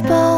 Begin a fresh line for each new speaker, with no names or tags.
baseball.